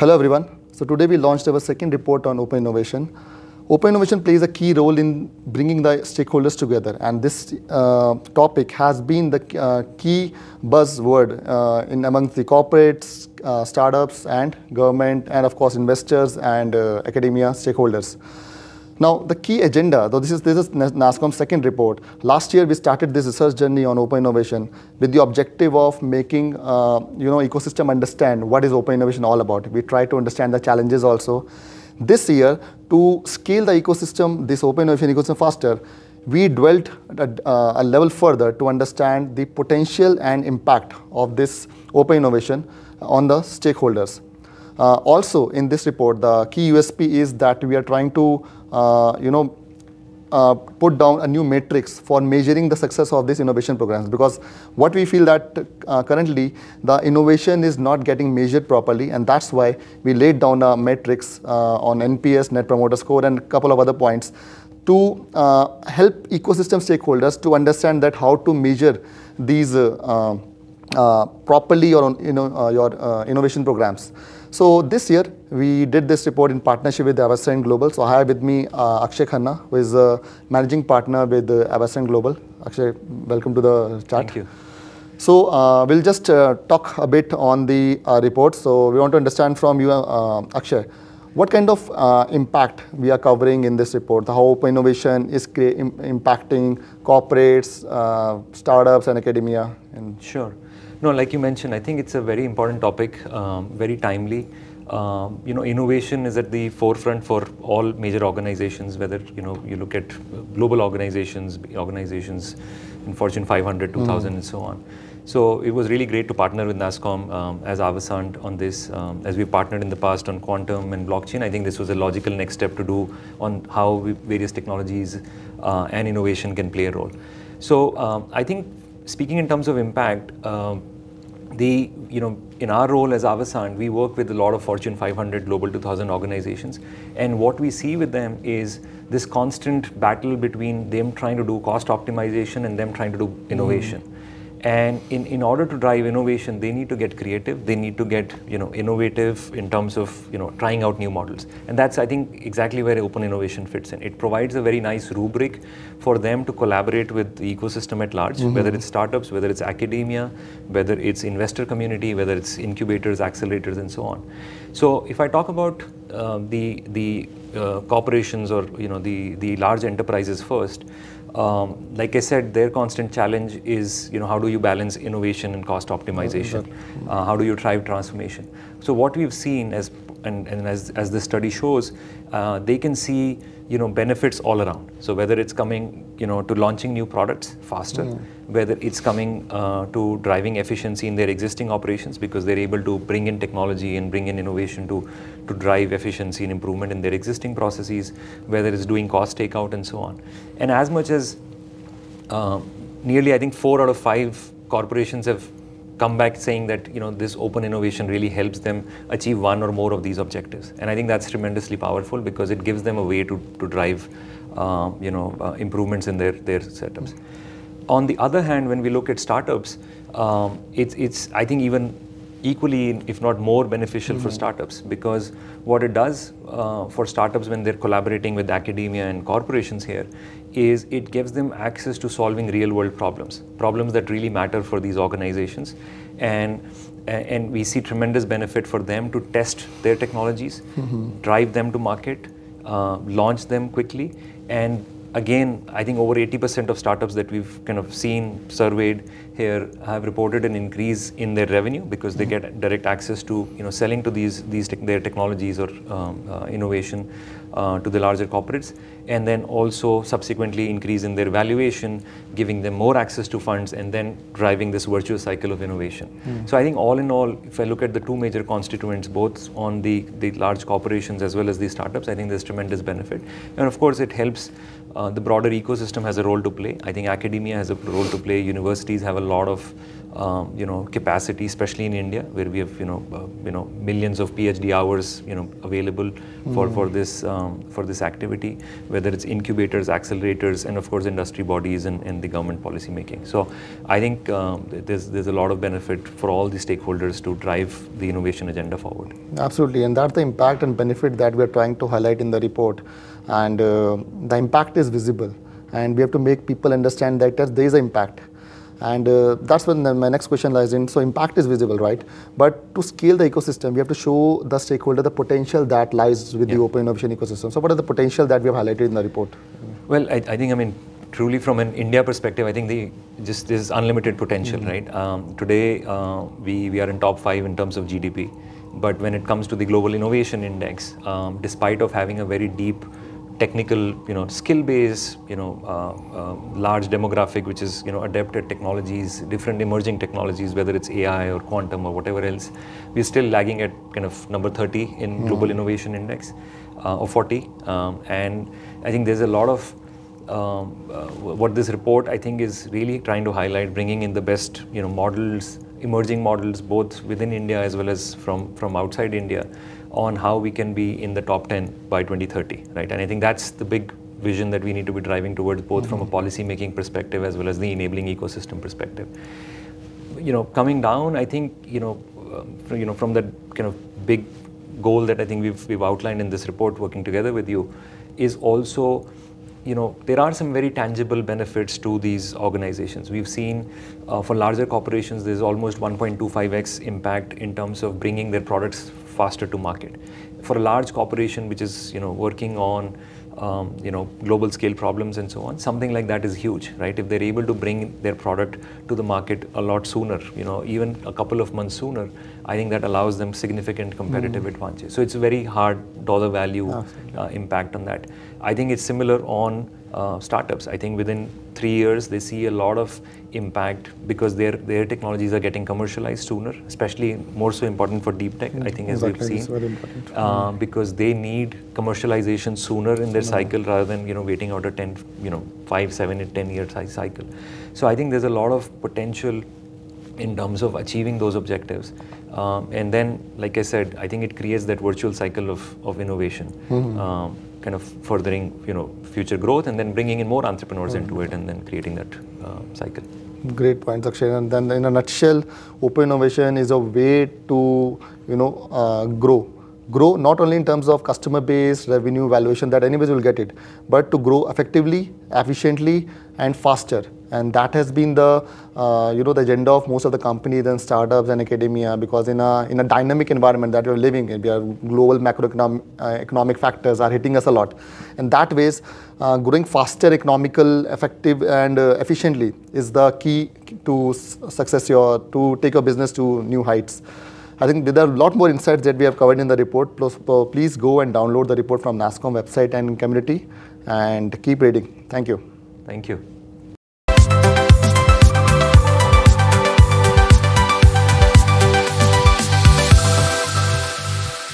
Hello everyone. So today we launched our second report on open innovation. Open innovation plays a key role in bringing the stakeholders together and this uh, topic has been the uh, key buzzword uh, in amongst the corporates, uh, startups and government and of course investors and uh, academia stakeholders. Now, the key agenda, though this is, this is NASSCOM's second report, last year we started this research journey on open innovation with the objective of making, uh, you know, ecosystem understand what is open innovation all about. We try to understand the challenges also. This year, to scale the ecosystem, this open innovation ecosystem faster, we dwelt a, uh, a level further to understand the potential and impact of this open innovation on the stakeholders. Uh, also, in this report, the key USP is that we are trying to, you know, uh, put down a new matrix for measuring the success of these innovation programs. Because what we feel that uh, currently the innovation is not getting measured properly and that's why we laid down a matrix uh, on NPS, Net Promoter Score and a couple of other points to uh, help ecosystem stakeholders to understand that how to measure these properly or you know, your innovation programs. So this year, we did this report in partnership with Avasant Global. So I have with me uh, Akshay Khanna, who is a managing partner with uh, Avasant Global. Akshay, welcome to the chat. Thank you. So uh, we'll just uh, talk a bit on the uh, report. So we want to understand from you, uh, Akshay, what kind of uh, impact we are covering in this report, how open innovation is Im impacting corporates, startups and academia? And sure. No, like you mentioned, I think it's a very important topic, um, very timely. Um, you know, innovation is at the forefront for all major organizations, whether, you know, you look at global organizations, organizations in Fortune 500, 2000 mm. and so on. So it was really great to partner with NASSCOM um, as Avasant on this. Um, as we partnered in the past on quantum and blockchain, I think this was a logical next step to do on how we, various technologies uh, and innovation can play a role. So um, I think speaking in terms of impact, um, the, you know, in our role as Avasant, we work with a lot of Fortune 500, Global 2000 organizations. And what we see with them is this constant battle between them trying to do cost optimization and them trying to do innovation. Mm. And in, in order to drive innovation, they need to get creative. They need to get you know innovative in terms of you know trying out new models. And that's I think exactly where open innovation fits in. It provides a very nice rubric for them to collaborate with the ecosystem at large, mm-hmm. whether it's startups, whether it's academia, whether it's investor community, whether it's incubators, accelerators, and so on. So if I talk about uh, the the uh, corporations or you know the the large enterprises first. Um, like I said, their constant challenge is, you know, how do you balance innovation and cost optimization? Uh, how do you drive transformation? So what we've seen as and, and as, as the study shows, uh, they can see you know benefits all around. So whether it's coming you know to launching new products faster, mm. whether it's coming uh, to driving efficiency in their existing operations because they're able to bring in technology and bring in innovation to to drive efficiency and improvement in their existing processes, whether it's doing cost takeout and so on. And as much as uh, nearly I think four out of five corporations have come back saying that you know this open innovation really helps them achieve one or more of these objectives. And i think that's tremendously powerful because it gives them a way to, to drive uh, you know uh, improvements in their their setups. On the other hand when we look at startups um, it's it's i think even equally if not more beneficial mm -hmm. for startups because what it does uh, for startups when they're collaborating with academia and corporations here is it gives them access to solving real world problems, problems that really matter for these organizations. And, and we see tremendous benefit for them to test their technologies, mm-hmm. drive them to market, uh, launch them quickly. And again, I think over 80% of startups that we've kind of seen, surveyed here, have reported an increase in their revenue because they mm-hmm. get direct access to, you know, selling to these, these te- their technologies or um, uh, innovation uh, to the larger corporates and then also subsequently increase in their valuation, giving them more access to funds and then driving this virtuous cycle of innovation. Mm. So I think all in all, if I look at the two major constituents, both on the, the large corporations as well as the startups, I think there's tremendous benefit. And of course, it helps Uh, the broader ecosystem has a role to play. I think academia has a role to play. Universities have a lot of um, you know, capacity, especially in India, where we have, you know, uh, you know, millions of PhD hours, you know, available for, for this um, for this activity, whether it's incubators, accelerators, and of course industry bodies and, and the government policy making. So I think um, there's there's a lot of benefit for all the stakeholders to drive the innovation agenda forward. Absolutely, and that's the impact and benefit that we're trying to highlight in the report, and uh, the impact is visible, and we have to make people understand that there is an impact and uh, that's when my next question lies in. So impact is visible, right? But to scale the ecosystem, we have to show the stakeholder the potential that lies with yeah. the open innovation ecosystem. So what are the potential that we have highlighted in the report? Well, I, I think, I mean, truly from an India perspective, I think the just there's unlimited potential, mm-hmm. right? Um, today, uh, we, we are in top five in terms of GDP. But when it comes to the Global Innovation Index, um, despite of having a very deep technical, you know, skill base, you know, uh, uh, large demographic, which is, you know, adapted technologies, different emerging technologies, whether it's AI or quantum or whatever else, we're still lagging at kind of number 30 in mm. Global Innovation Index uh, or 40. Um, and I think there's a lot of um, uh, what this report I think is really trying to highlight, bringing in the best, you know, models, emerging models, both within India as well as from from outside India on how we can be in the top 10 by 2030, right? And I think that's the big vision that we need to be driving towards, both mm-hmm. from a mm-hmm. policy making perspective as well as the enabling ecosystem perspective. You know, coming down, I think you know, um, you know, from that kind of big goal that I think we've we've outlined in this report, working together with you, is also you know, there are some very tangible benefits to these organizations. We've seen uh, for larger corporations, there's almost 1.25x impact in terms of bringing their products faster to market. For a large corporation which is you know working on um, you know global scale problems and so on, something like that is huge, right? If they're able to bring their product to the market a lot sooner, you know, even a couple of months sooner, I think that allows them significant competitive mm. advantage. So it's a very hard dollar value uh, impact on that. I think it's similar on uh, startups. I think within three years they see a lot of impact because their their technologies are getting commercialized sooner, especially more so important for deep tech. I think as exactly. we've seen, uh, because they need commercialization sooner in their cycle rather than you know waiting out a ten you know five seven ten year cycle. So I think there's a lot of potential in terms of achieving those objectives. Um, and then, like I said, I think it creates that virtual cycle of, of innovation. Mm-hmm. Um, kind of furthering you know future growth and then bringing in more entrepreneurs mm-hmm. into it and then creating that uh, cycle great point akshay and then in a nutshell open innovation is a way to you know uh, grow grow not only in terms of customer base, revenue, valuation that anyways will get it, but to grow effectively, efficiently, and faster. And that has been the uh, you know the agenda of most of the companies and startups and academia because in a in a dynamic environment that we're living in, we are global macroeconomic uh, economic factors are hitting us a lot. And that ways, uh, growing faster, economical, effective, and uh, efficiently is the key to success your to take your business to new heights. I think there are a lot more insights that we have covered in the report. Uh, please go and download the report from NASSCOM website and community and keep reading. Thank you. Thank you.